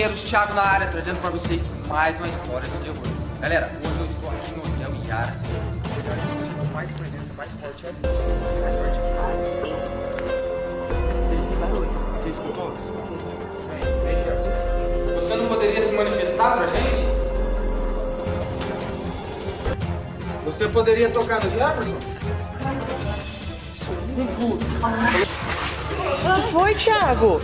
guerreiros, Thiago na área, trazendo pra vocês mais uma história de terror. Galera, hoje eu estou aqui no Hotel. Eu sinto mais presença, mais forte ali. Mais forte aqui. Você escutou? Você não poderia se manifestar pra gente? Você poderia tocar no Jefferson? O que foi, Thiago?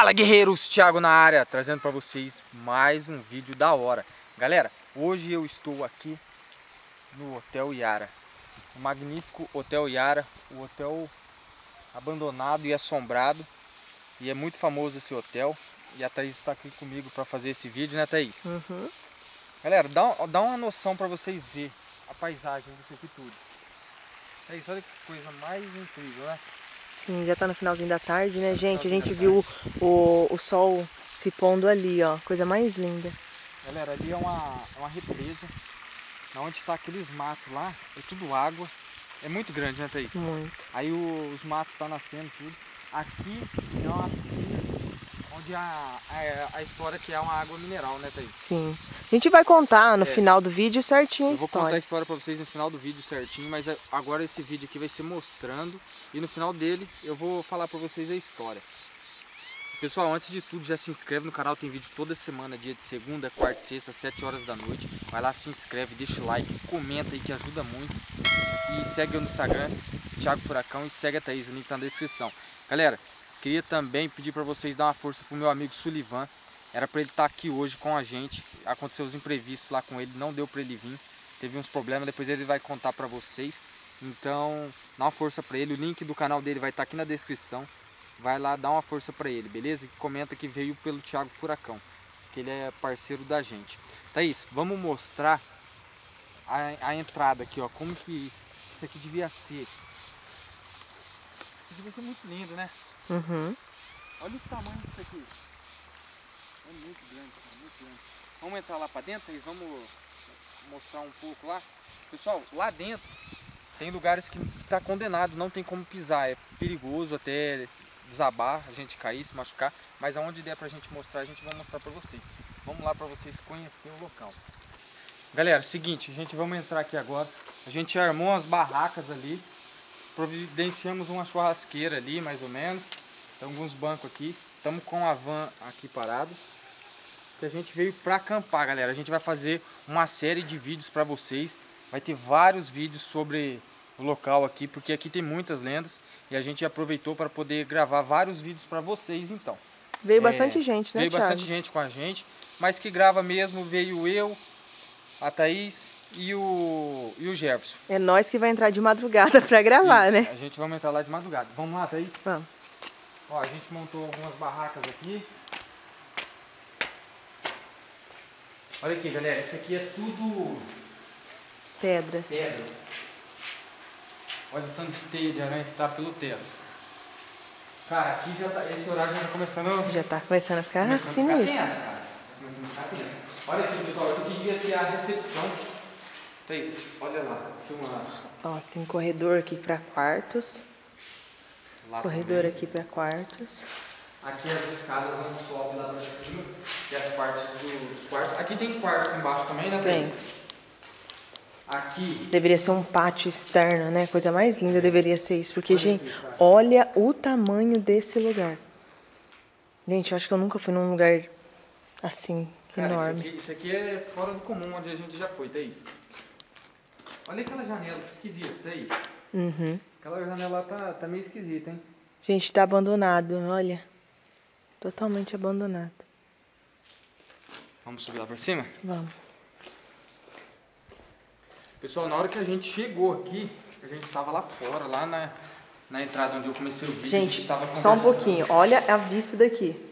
Fala guerreiros, Thiago na área, trazendo pra vocês mais um vídeo da hora. Galera, hoje eu estou aqui no Hotel Yara. O magnífico Hotel Yara, o hotel abandonado e assombrado. E é muito famoso esse hotel. E a Thaís está aqui comigo para fazer esse vídeo, né Thaís? Uhum. Galera, dá, dá uma noção para vocês verem a paisagem disso aqui tudo. Thaís, olha que coisa mais incrível, né? Sim, já tá no finalzinho da tarde, né, gente? A gente viu o, o sol se pondo ali, ó. Coisa mais linda. Galera, ali é uma, é uma represa. Na onde está aqueles matos lá, é tudo água. É muito grande, né, Thaís? Muito. Aí o- os matos estão nascendo tudo. Aqui é uma piscina onde a, a, a história que é uma água mineral, né, Thaís? Sim. A gente vai contar no É. final do vídeo certinho a Eu vou contar a história. história pra vocês no final do vídeo certinho, mas agora esse vídeo aqui vai ser mostrando e no final dele eu vou falar pra vocês a história. Pessoal, antes de tudo, já se inscreve no canal, tem vídeo toda semana, dia de segunda, quarta e sexta, 7 horas da noite. Vai lá, se inscreve, deixa o like, comenta aí que ajuda muito. E segue eu no Instagram, Thiago Furacão, e segue a Thaís, o link tá na descrição. Galera, queria também pedir pra vocês dar uma força pro meu amigo Sullivan. Era pra ele estar aqui hoje com a gente. Aconteceu os imprevistos lá com ele, não deu pra ele vir. Teve uns problemas, depois ele vai contar pra vocês. Então, dá uma força pra ele. O link do canal dele vai estar aqui na descrição. Vai lá, dá uma força pra ele, beleza? E comenta que veio pelo Thiago Furacão, que ele é parceiro da gente. Thaís, vamos mostrar a, a entrada aqui, ó. Como que isso aqui devia ser. Isso devia ser muito lindo, né? Uhum. Olha o tamanho disso aqui. É muito grande, cara, muito grande. Vamos entrar lá pra dentro, Thaís? Vamos mostrar um pouco lá. Pessoal, lá dentro tem lugares que está condenado, não tem como pisar. É perigoso até desabar, a gente cair, se machucar. Mas aonde der pra gente mostrar, a gente vai mostrar pra vocês. Vamos lá pra vocês conhecerem o local. Galera, seguinte, a gente vamos entrar aqui agora. A gente armou umas barracas ali. Providenciamos uma churrasqueira ali, mais ou menos. Tem alguns bancos aqui. Estamos com a van aqui parado. Que a gente veio para acampar, galera. A gente vai fazer uma série de vídeos para vocês. Vai ter vários vídeos sobre o local aqui, porque aqui tem muitas lendas e a gente aproveitou para poder gravar vários vídeos para vocês, então. Veio É, bastante gente, né, Veio Thiago? bastante gente com a gente, mas que grava mesmo veio eu, a Thaís e o, e o Jefferson. É nós que vai entrar de madrugada pra gravar, Isso, né? A gente vai entrar lá de madrugada. Vamos lá, Thaís? Vamos. Ó, a gente montou algumas barracas aqui. Olha aqui, galera. Isso aqui é tudo Pedras. pedras. Olha o tanto de teia de aranha que tá pelo teto. Cara, aqui já tá. Esse horário já tá começando. Já tá começando a ficar começando a ficar sinistro. tenso, cara. Tá começando a ficar tenso. Olha aqui, pessoal. Isso aqui devia ser a recepção. Thaís, olha lá. Filma lá. Ó, tem um corredor aqui pra quartos. lá Corredor também. aqui pra quartos. Aqui as escadas vão sobe lá pra cima, é as partes do- dos quartos. Aqui tem quartos embaixo também, né, Tem. Thaís? Aqui, Deveria ser um pátio externo, né? Coisa mais linda deveria ser isso. Porque, Olha gente, aqui, olha o tamanho desse lugar. Gente, eu acho que eu nunca fui num lugar assim, cara, isso enorme. aqui, isso aqui é fora do comum onde a gente já foi, Thaís. Olha aquela janela, que esquisita, Thaís. Uhum. Aquela janela lá tá, tá meio esquisita, hein? Gente, tá abandonado, olha. Totalmente abandonado. Vamos subir lá pra cima? Vamos. Pessoal, na hora que a gente chegou aqui, a gente tava lá fora, lá na, na entrada onde eu comecei o vídeo. a Gente, tava só um pouquinho. Olha a vista daqui.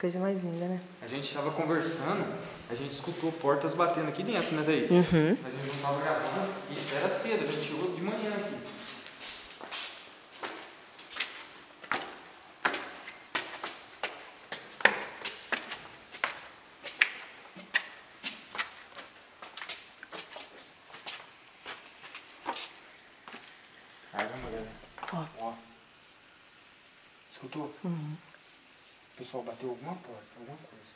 Coisa mais linda, né? A gente estava conversando, a gente escutou portas batendo aqui dentro, né, Thaís? Uhum. Mas a gente não estava gravando. Isso era cedo, a gente chegou de manhã aqui. Caramba, galera. Ó. Ó. Escutou? Uhum. Pessoal, bateu alguma porta, alguma coisa.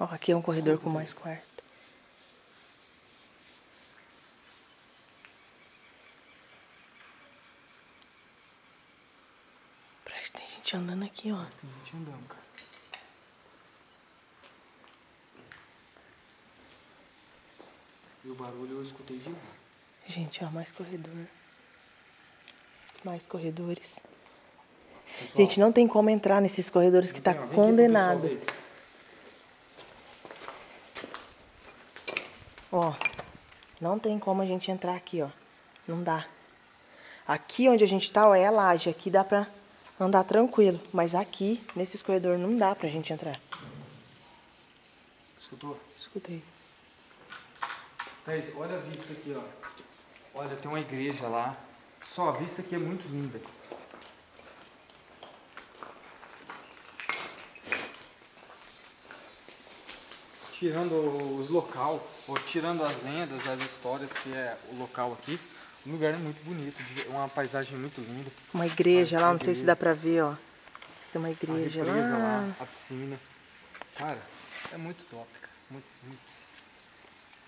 Ó, aqui é um corredor com mais quarto. Parece que tem gente andando aqui, ó. tem gente andando, cara. E o barulho eu escutei de lá. Gente, ó, mais corredor. Mais corredores. Pessoal, Gente, não tem como entrar nesses corredores que tá pro condenado. Ó, não tem como a gente entrar aqui, ó. Não dá. Aqui onde a gente tá, ó, é a laje. Aqui dá pra andar tranquilo. Mas aqui, nesses corredores, não dá pra gente entrar. Escutou? Escutei. Thaís, olha a vista aqui, ó. Olha, tem uma igreja lá. Só a vista aqui é muito linda. Tirando os local, ou tirando as lendas, as histórias que é o local aqui, o lugar é muito bonito, uma paisagem muito linda. Uma igreja lá, que não sei se igreja. dá pra ver, ó. Tem uma A igreja lá. lá, a piscina. Cara, é muito top, cara. Muito, muito.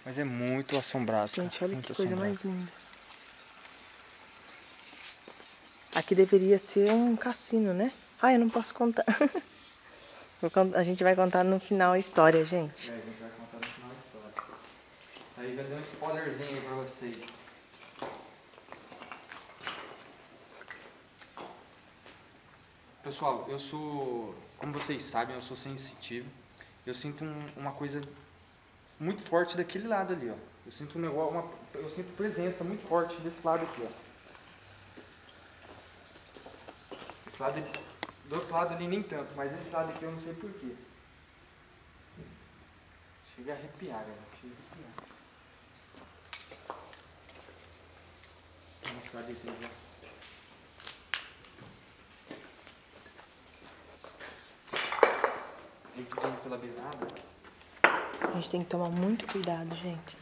Mas é muito assombrado. cara, Gente, olha muito que coisa assombrado. mais linda. Aqui deveria ser um cassino, né? Ah, eu não posso contar. A gente vai contar no final a história, gente. É, a gente vai contar no final a história. Aí já deu um spoilerzinho aí pra vocês. Pessoal, eu sou, como vocês sabem, eu sou sensitivo. Eu sinto um- uma coisa muito forte daquele lado ali, ó. Eu sinto um negócio, uma, eu sinto presença muito forte desse lado aqui, ó. Esse lado, do outro lado ali nem tanto, mas esse lado aqui eu não sei porquê. Chega a arrepiar, galera. Chega a arrepiar. Vou mostrar depois, ó. Linkzinho pela beirada. A gente tem que tomar muito cuidado, gente.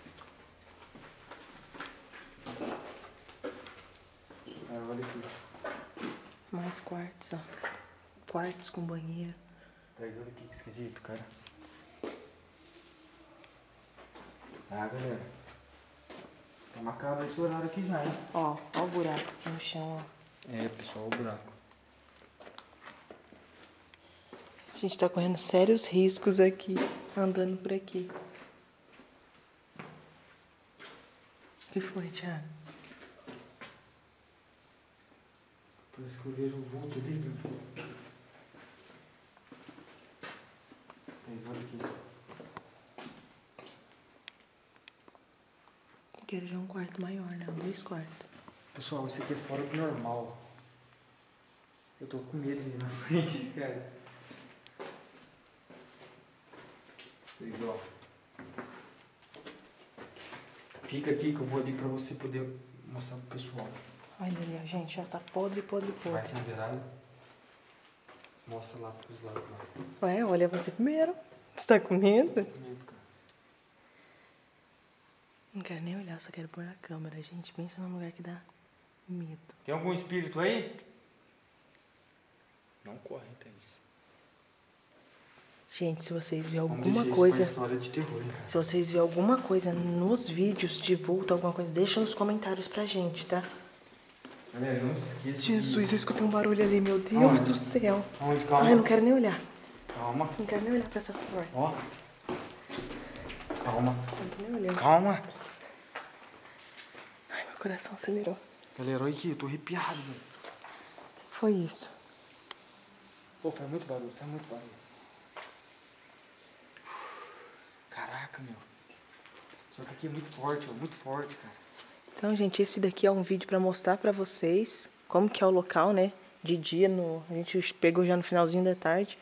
Olha aqui. Mais quartos, ó. Quartos com banheiro. Traz, olha aqui que esquisito, cara. Ah, galera. Tá marcado esse horário aqui já, hein? Ó, ó o buraco aqui no chão, ó. É, pessoal, o buraco. A gente tá correndo sérios riscos aqui, andando por aqui. O que foi, Thiago? Parece que eu vejo o vulto dele. Traz, olha aqui. Quero já um quarto maior, né? Dois quartos. Pessoal, isso aqui é fora do normal. Eu tô com medo de ir na frente, cara. Vocês, ó. Fica aqui que eu vou ali pra você poder mostrar pro pessoal. Olha gente, já tá podre, podre, Vai podre. aqui na beirada. Mostra lá pros lados lá. Ué, olha você primeiro. Você tá com medo? Tô com medo, cara. Não quero nem olhar, só quero pôr na câmera. Gente, pensa num lugar que dá medo. Tem algum espírito aí? Não corre, Thaís. Gente, se vocês verem alguma coisa... de terror. Se vocês verem alguma coisa nos vídeos de vulto, alguma coisa, deixa nos comentários pra gente, tá? Galera, não se esqueça. Jesus, eu escutei um barulho ali, meu Deus Aonde? do céu. Aonde? Calma. Ai, eu não quero nem olhar. Calma. Não quero nem olhar pra essas portas. Ó. Calma. Nossa, não tô nem olhando. Calma. Ai, meu coração acelerou. Galera, olha aqui, eu tô arrepiado, velho. Foi isso. Pô, faz muito barulho, faz muito barulho. Caraca, meu. Só que aqui é muito forte, ó, muito forte, cara. Então, gente, esse daqui é um vídeo pra mostrar pra vocês como que é o local, né? De dia, no... a gente pegou já no finalzinho da tarde.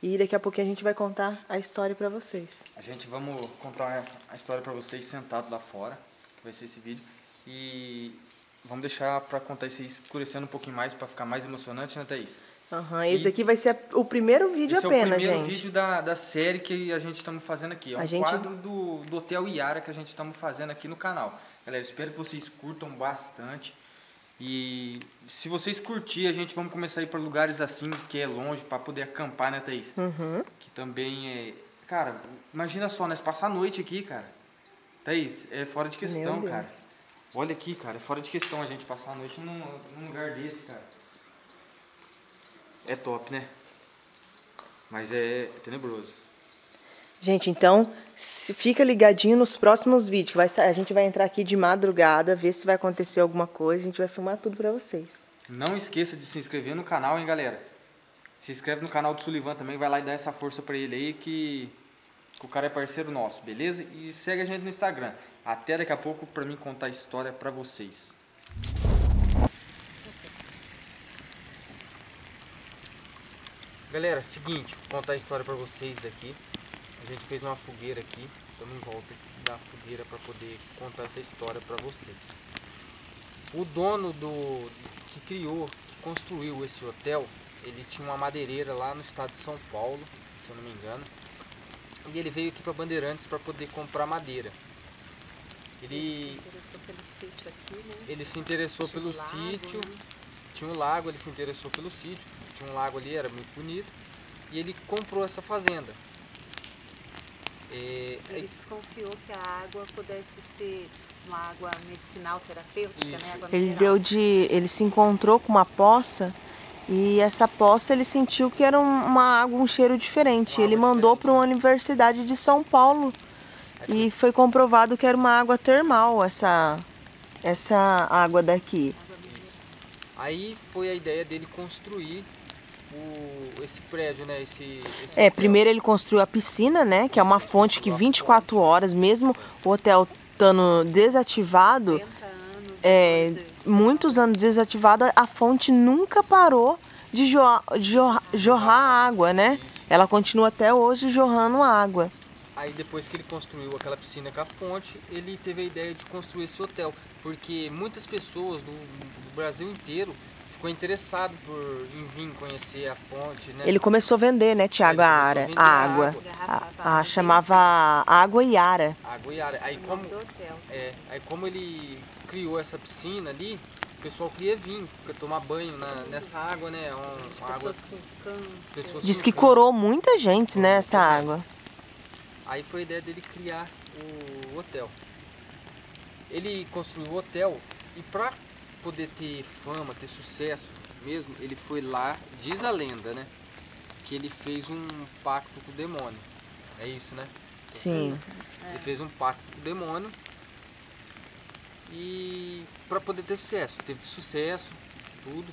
E daqui a pouquinho a gente vai contar a história pra vocês. A gente vamos contar a história pra vocês sentado lá fora, que vai ser esse vídeo. E vamos deixar pra contar isso aí escurecendo um pouquinho mais, pra ficar mais emocionante, né, Thaís? Uhum, esse e aqui vai ser o primeiro vídeo esse apenas, é o primeiro gente. vídeo da, da série que a gente estamos fazendo aqui. É a um gente... quadro do, do Hotel Iara que a gente estamos fazendo aqui no canal. Galera, espero que vocês curtam bastante. E se vocês curtirem, a gente vamos começar a ir para lugares assim, que é longe, para poder acampar, né, Thaís? Uhum. Que também é... Cara, imagina só, nós passar a noite aqui, cara. Thaís, é fora de questão, cara. Olha aqui, cara, é fora de questão a gente passar a noite num, num lugar desse, cara. É top, né? Mas é tenebroso. Gente, então fica ligadinho nos próximos vídeos. Vai, a gente vai entrar aqui de madrugada, ver se vai acontecer alguma coisa. A gente vai filmar tudo pra vocês. Não esqueça de se inscrever no canal, hein, galera? Se inscreve no canal do Sullivan também, vai lá e dá essa força pra ele aí que, que o cara é parceiro nosso, beleza? E segue a gente no Instagram. Até daqui a pouco pra mim contar a história pra vocês. Galera, seguinte, vou contar a história pra vocês daqui. A gente fez uma fogueira aqui, estamos em volta da fogueira para poder contar essa história para vocês. O dono do que criou, que construiu esse hotel, ele tinha uma madeireira lá no estado de São Paulo, se eu não me engano. E ele veio aqui para Bandeirantes para poder comprar madeira. Ele, ele se interessou pelo sítio, né? sítio né? Tinha um lago, ele se interessou pelo sítio, tinha um lago ali, era muito bonito, e ele comprou essa fazenda. É, ele desconfiou que a água pudesse ser uma água medicinal terapêutica, né? Água ele deu de, ele se encontrou com uma poça e essa poça ele sentiu que era uma água, um cheiro diferente. Uma ele mandou para uma universidade de São Paulo é e foi comprovado que era uma água termal essa essa água daqui. Aí foi a ideia dele construir o, esse prédio, né? Esse, esse é, hotel. primeiro ele construiu a piscina, né? Que é uma fonte que 24 horas, mesmo o hotel estando desativado, é, muitos anos desativado, a fonte nunca parou de, jo jo jorrar água, né? Ela continua até hoje jorrando água. Aí depois que ele construiu aquela piscina com a fonte, ele teve a ideia de construir esse hotel, porque muitas pessoas do, do Brasil inteiro ficou interessado por em vir conhecer a fonte, né? Ele começou a vender, né, Tiago, a, área, a água. água. A, a, chamava Água Iara. Água Iara. Aí como, é, aí como ele criou essa piscina ali, o pessoal queria vir tomar banho na, nessa água, né? Um, água, com câncer. Diz que corou muita gente, né, essa água. Aí foi a ideia dele criar o hotel. Ele construiu o hotel e para poder ter fama, ter sucesso mesmo, ele foi lá, diz a lenda, né? Que ele fez um pacto com o demônio. É isso, né? Sim. Ele fez um pacto com o demônio e para poder ter sucesso. Teve sucesso, tudo.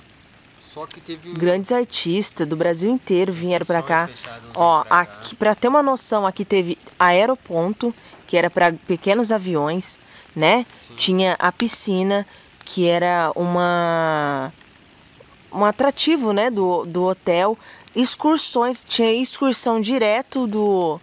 Só que teve grandes artistas do Brasil inteiro vieram para cá. Ó, pra aqui para ter uma noção, aqui teve aeroponto, que era para pequenos aviões, né? Sim. Tinha a piscina, que era uma um atrativo, né, do, do hotel. Excursões, tinha excursão direto do,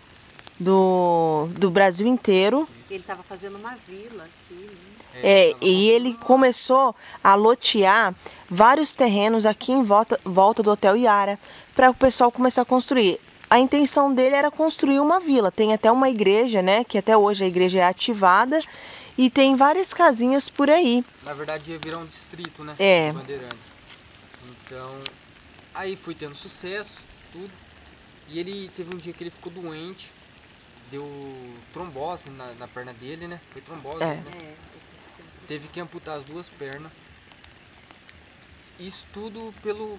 do, do Brasil inteiro. Ele estava fazendo uma vila aqui, né? É, e ele começou a lotear vários terrenos aqui em volta, volta do Hotel Iara para o pessoal começar a construir. A intenção dele era construir uma vila. Tem até uma igreja, né? Que até hoje a igreja é ativada e tem várias casinhas por aí. Na verdade ia virar um distrito, né? É. Bandeirantes. Então, aí foi tendo sucesso, tudo. E ele teve um dia que ele ficou doente, deu trombose na, na perna dele, né? Foi trombose, é. né? Teve que amputar as duas pernas. Isso tudo pelo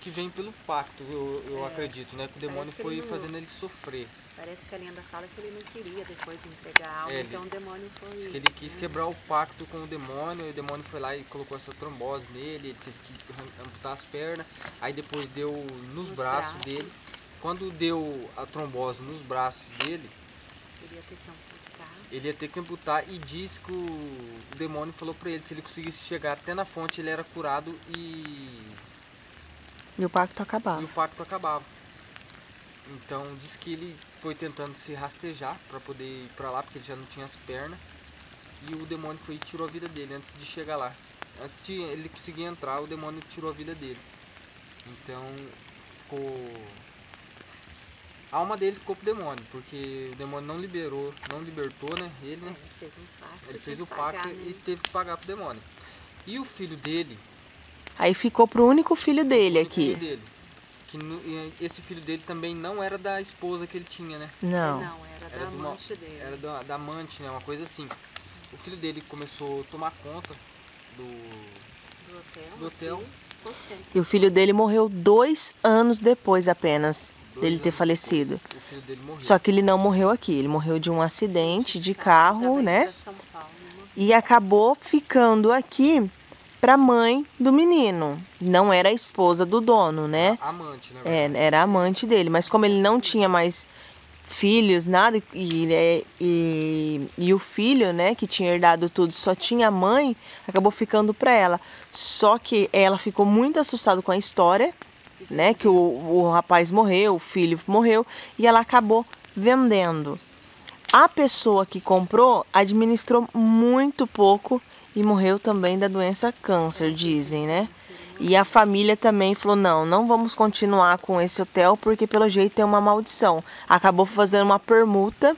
que vem pelo pacto, eu, eu é. acredito, né? Que o demônio foi ele fazendo ele sofrer. Parece que a lenda fala que ele não queria depois entregar a alma, é, então o demônio foi. Diz que ele quis né? quebrar o pacto com o demônio, e o demônio foi lá e colocou essa trombose nele, ele teve que amputar as pernas, aí depois deu nos, nos braços, braços, dele. Quando deu a trombose nos braços dele, ele ia ter que amputar. Ele ia ter que amputar e diz que o demônio falou pra ele, se ele conseguisse chegar até na fonte, ele era curado e. E o pacto acabava. E o pacto acabava. Então diz que ele foi tentando se rastejar para poder ir para lá, porque ele já não tinha as pernas. E o demônio foi e tirou a vida dele antes de chegar lá. Antes de ele conseguir entrar, o demônio tirou a vida dele. Então ficou. A alma dele ficou pro demônio, porque o demônio não liberou, não libertou, né? Ele, né? Ele fez um pacto. Ele fez o pagar, pacto né? e teve que pagar pro demônio. E o filho dele, Aí ficou pro único filho dele o filho aqui. dele, que esse filho dele também não era da esposa que ele tinha, né? Não. Não, era, Era, da de uma- amante dele. era da, da amante, né? Uma coisa assim. O filho dele começou a tomar conta do. Do hotel. Do hotel. aqui. E o filho dele morreu dois anos depois apenas dois dele ter falecido. depois, O filho dele morreu. Só que ele não morreu aqui, ele morreu de um acidente de carro, né? Paulo, né? E acabou ficando aqui pra mãe do menino. Não era a esposa do dono, né? Amante, né? É, era amante dele, mas como ele não tinha mais filhos, nada, e, e, e o filho, né, que tinha herdado tudo, só tinha a mãe, acabou ficando pra ela. Só que ela ficou muito assustada com a história, né, que o, o rapaz morreu, o filho morreu, e ela acabou vendendo. A pessoa que comprou administrou muito pouco e morreu também da doença câncer, dizem, né? E a família também falou: não, não vamos continuar com esse hotel porque pelo jeito tem uma maldição. Acabou fazendo uma permuta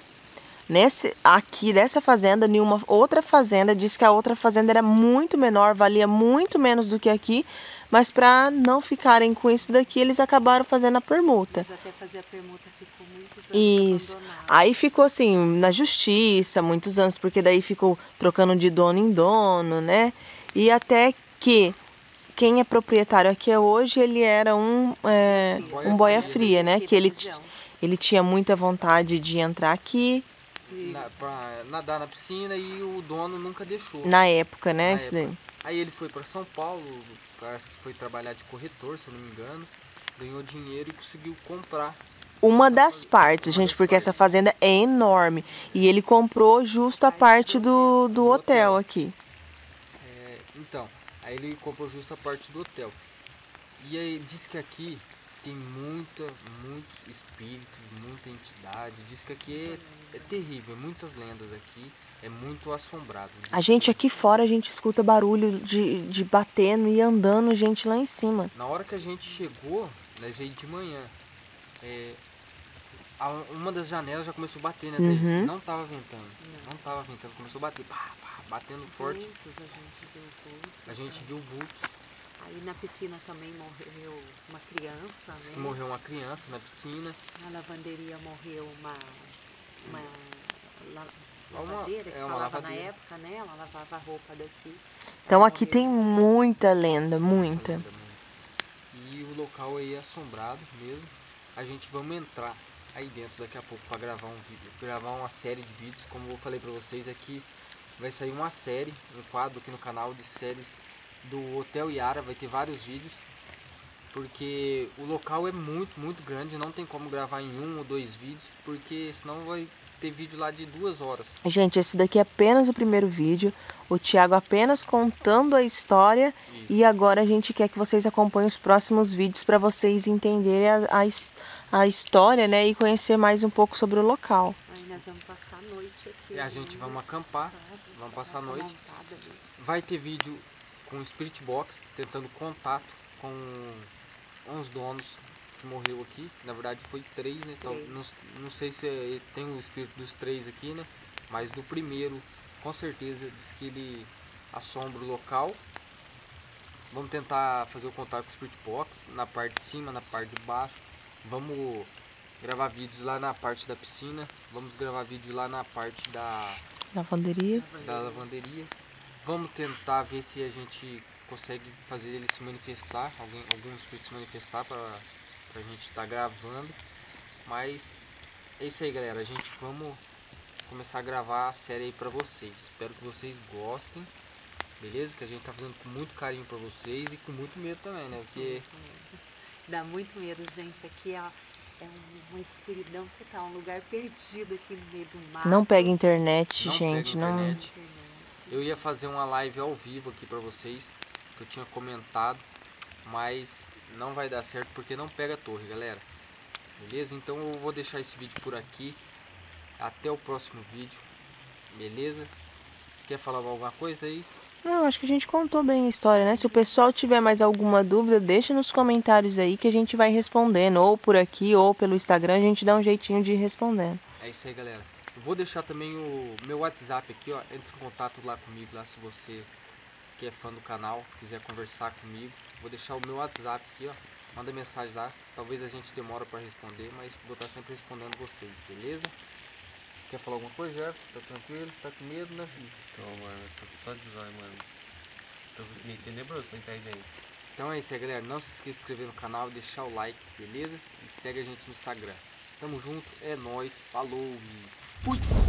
nesse aqui dessa fazenda, em uma outra fazenda, disse que a outra fazenda era muito menor, valia muito menos do que aqui, mas para não ficarem com isso daqui, eles acabaram fazendo a permuta. Mas até fazer a permuta ficou muitos anos Isso. Aí ficou assim, na justiça, muitos anos, porque daí ficou trocando de dono em dono, né? E até que quem é proprietário aqui hoje, ele era um, é, Boia um boia fria, fria, né? Que ele, ele tinha muita vontade de entrar aqui, Na, pra nadar na piscina e o dono nunca deixou. na época, né? Na época. Aí ele foi para São Paulo, parece que foi trabalhar de corretor, se eu não me engano. Ganhou dinheiro e conseguiu comprar. Uma das partes, gente, porque essa fazenda é enorme. E ele comprou justo a parte do, do hotel hotel. aqui. É, então, aí ele comprou justo a parte do hotel. E aí diz que aqui tem muita, muitos espíritos, muita entidade. Diz que aqui é, é terrível, muitas lendas aqui. É muito assombrado. A gente aqui fora, a gente escuta barulho de, de batendo e andando gente lá em cima. Na hora que a gente chegou, nós veio de manhã. é, a- uma das janelas já começou a bater, né, Thaís? Uhum. Não tava ventando. Não tava ventando, começou a bater. Pá, pá, batendo forte. A gente viu vultos, A gente viu vultos. Aí na piscina também morreu uma criança, Diz né? que morreu uma criança na piscina. Na lavanderia morreu uma, uma la- Uma- lavadeira que é uma falava lavadeira. na época, né? Ela lavava a roupa daqui. Então aqui tem muita lenda, muita. Ainda muito. E o local aí é assombrado mesmo. A gente vamos entrar aí dentro daqui a pouco para gravar um vídeo, gravar uma série de vídeos. Como eu falei para vocês aqui, vai sair uma série, um quadro aqui no canal de séries do Hotel Yara, vai ter vários vídeos. Porque o local é muito, muito grande, não tem como gravar em um ou dois vídeos, porque senão vai ter vídeo lá de duas horas. Gente, esse daqui é apenas o primeiro vídeo. O Thiago apenas contando a história. Isso. E agora a gente quer que vocês acompanhem os próximos vídeos para vocês entenderem a, a, his- a história, né? E conhecer mais um pouco sobre o local. Aí nós vamos passar a noite aqui. E a gente vamos acampar, vamos passar a noite. Vai ter vídeo com o Spirit Box tentando contato com uns donos que morreu aqui. Na verdade foi três, né? Então, Três. não, não sei se é- tem o espírito dos três aqui, né? Mas do primeiro, com certeza, diz que ele assombra o local. Vamos tentar fazer o contato com o Spirit Box na parte de cima, na parte de baixo. Vamos gravar vídeos lá na parte da piscina. Vamos gravar vídeo lá na parte da Lavanderia. da lavanderia. Vamos tentar ver se a gente consegue fazer ele se manifestar, alguém, algum espírito se manifestar para a gente estar gravando. Mas é isso aí, galera. A gente vamos começar a gravar a série aí para vocês. Espero que vocês gostem. Beleza? Que a gente tá fazendo com muito carinho para vocês e com muito medo também, né? Porque Dá muito medo, gente. Aqui é um- uma escuridão total, um lugar perdido aqui no meio do mar. Não pega internet, Não gente. pega não. internet. Eu ia fazer uma live ao vivo aqui pra vocês, que eu tinha comentado, mas não vai dar certo porque não pega a torre, galera. Beleza? Então eu vou deixar esse vídeo por aqui. Até o próximo vídeo. Beleza? Quer falar alguma coisa, Thaís? Não, acho que a gente contou bem a história, né? Se o pessoal tiver mais alguma dúvida, deixa nos comentários aí que a gente vai respondendo. Ou por aqui, ou pelo Instagram, a gente dá um jeitinho de ir respondendo. É isso aí, galera. Vou deixar também o meu WhatsApp aqui, ó. Entre em contato lá comigo, lá se você que é fã do canal, quiser conversar comigo. Vou deixar o meu WhatsApp aqui, ó. Manda mensagem lá. Talvez a gente demora para responder, mas vou estar sempre respondendo vocês, beleza? Quer falar alguma coisa, Jefferson? Tá tranquilo? Tá com medo, né, filho? Tô, mano. Tô só de zóio, mano. Tô meio tenebroso pra entrar aí dentro. Então é isso aí, galera. Não se esqueça de se inscrever no canal, deixar o like, beleza? E segue a gente no Instagram. Tamo junto, é nóis, falou e fui!